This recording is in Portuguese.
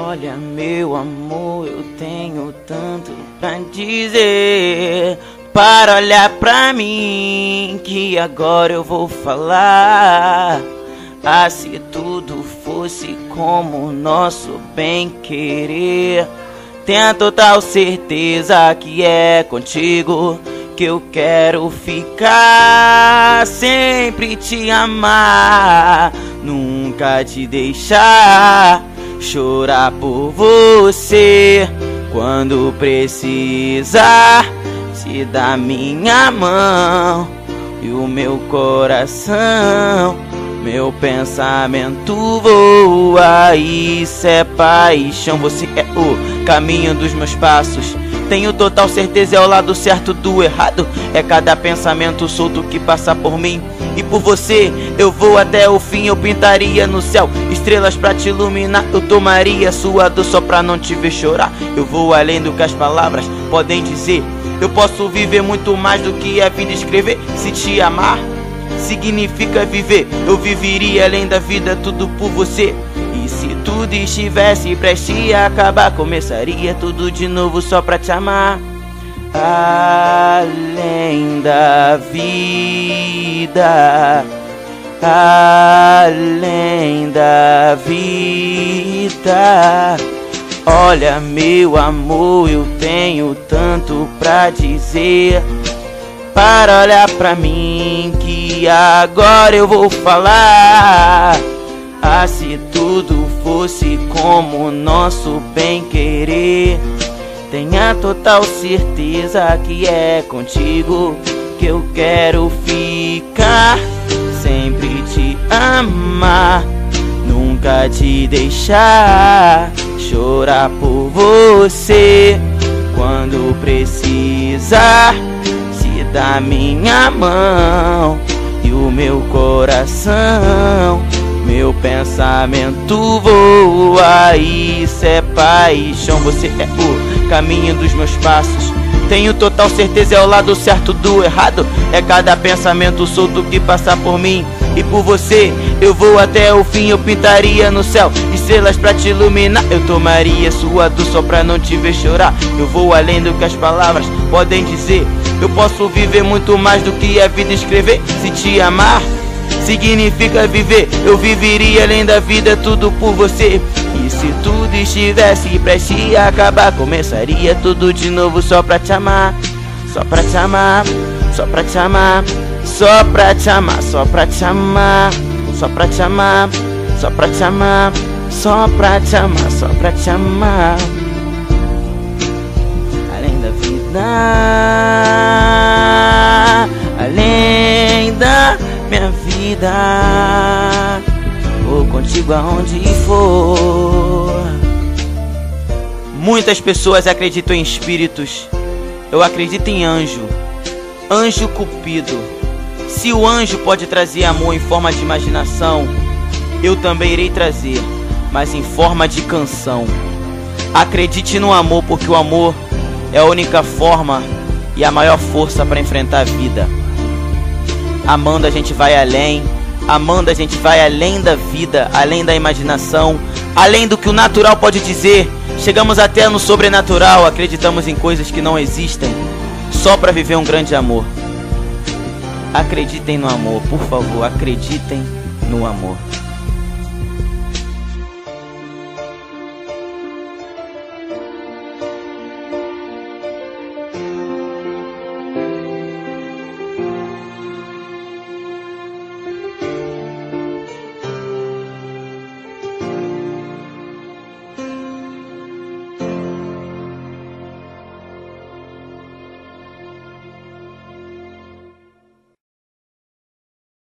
Olha, meu amor, eu tenho tanto pra dizer. Para olhar pra mim, que agora eu vou falar. Ah, se tudo fosse como nosso bem querer. Tenha total certeza que é contigo que eu quero ficar. Sempre te amar, nunca te deixar chorar por você quando precisar. Te dar minha mão e o meu coração. Meu pensamento voa, isso é paixão. Você é o caminho dos meus passos. Tenho total certeza é o lado certo do errado. É cada pensamento solto que passa por mim e por você. Eu vou até o fim, eu pintaria no céu estrelas pra te iluminar. Eu tomaria sua dor só pra não te ver chorar. Eu vou além do que as palavras podem dizer. Eu posso viver muito mais do que a vida escrever. Se te amar significa viver, eu viveria além da vida tudo por você. E se tudo estivesse prestes a acabar, começaria tudo de novo só pra te amar. Além da vida, além da vida. Olha, meu amor, eu tenho tanto pra dizer. Para olhar pra mim, que agora eu vou falar. Ah, se tudo fosse como nosso bem querer. Tenha total certeza que é contigo que eu quero ficar. Sempre te amar, nunca te deixar chorar por você quando precisar. Se dá minha mão e o meu coração. Meu pensamento voa, isso é paixão. Você é o caminho dos meus passos. Tenho total certeza é o lado certo do errado. É cada pensamento solto que passa por mim e por você. Eu vou até o fim, eu pintaria no céu estrelas pra te iluminar. Eu tomaria sua dor só pra não te ver chorar. Eu vou além do que as palavras podem dizer. Eu posso viver muito mais do que a vida escrever. Se te amar significa viver. Eu viveria além da vida, tudo por você. E se tudo estivesse prestes a acabar, começaria tudo de novo só pra te amar. Só pra te amar, só pra te amar, só pra te amar, só pra te amar, só pra te amar, só pra te amar, só pra te amar, só pra te amar. Além da vida, além da minha vida. Vou contigo aonde for. Muitas pessoas acreditam em espíritos. Eu acredito em anjo. Anjo cupido. Se o anjo pode trazer amor em forma de imaginação, eu também irei trazer, mas em forma de canção. Acredite no amor, porque o amor é a única forma e a maior força para enfrentar a vida. Amando a gente vai além, amando a gente vai além da vida, além da imaginação, além do que o natural pode dizer. Chegamos até no sobrenatural, acreditamos em coisas que não existem, só para viver um grande amor. Acreditem no amor, por favor, acreditem no amor.